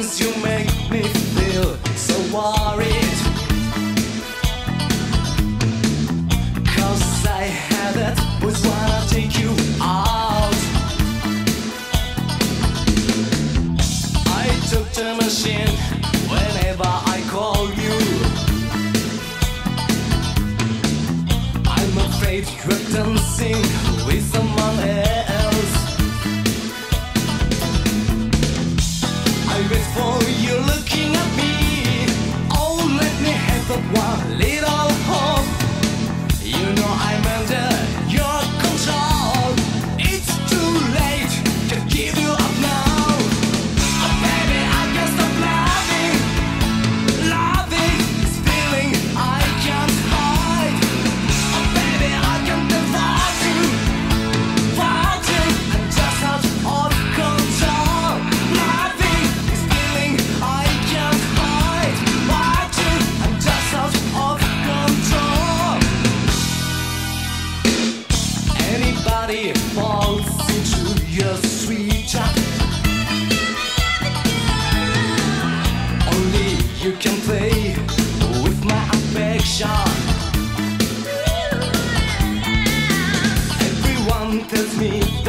you make me feel so worried. Cause I have it, was wanna take you out. I took the machine whenever I call you. I'm afraid you're dancing with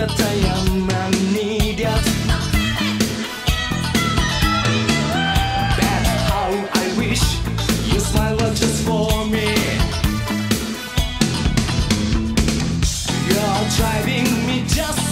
kata how I wish you smile just for me. You're driving me just